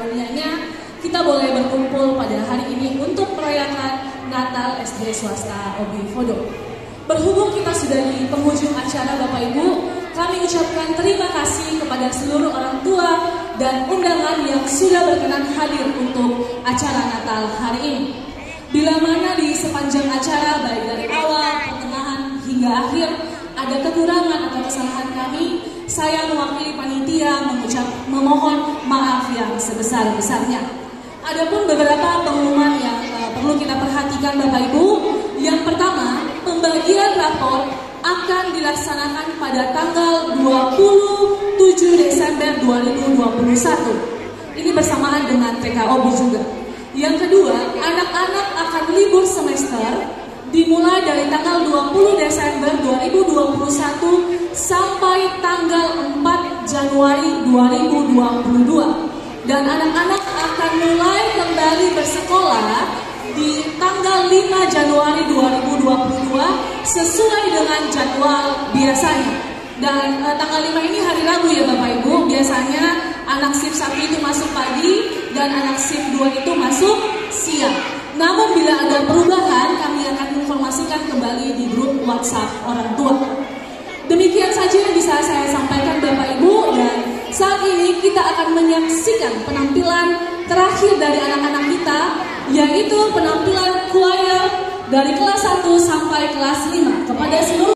karunianya kita boleh berkumpul pada hari ini untuk merayakan Natal SD Swasta Obi Fodo. Berhubung kita sudah di penghujung acara Bapak Ibu, kami ucapkan terima kasih kepada seluruh orang tua dan undangan yang sudah berkenan hadir untuk acara Natal hari ini. Bila mana di sepanjang acara, baik dari awal, pertengahan, hingga akhir, ada kekurangan atau kesalahan kami, saya mewakili panitia sebesar-besarnya. Adapun beberapa pengumuman yang uh, perlu kita perhatikan Bapak Ibu. Yang pertama, pembagian rapor akan dilaksanakan pada tanggal 27 Desember 2021. Ini bersamaan dengan TKOB juga. Yang kedua, anak-anak akan libur semester dimulai dari tanggal 20 Desember 2021 sampai tanggal 4 Januari 2022 dan anak-anak akan mulai kembali bersekolah di tanggal 5 Januari 2022 sesuai dengan jadwal biasanya. Dan eh, tanggal 5 ini hari Rabu ya Bapak Ibu. Biasanya anak shift 1 itu masuk pagi dan anak shift 2 itu masuk siang. Namun bila ada perubahan, kami akan informasikan kembali di grup WhatsApp orang tua. Demikian saja yang bisa saya menyaksikan penampilan terakhir dari anak-anak kita yaitu penampilan choir dari kelas 1 sampai kelas 5 kepada seluruh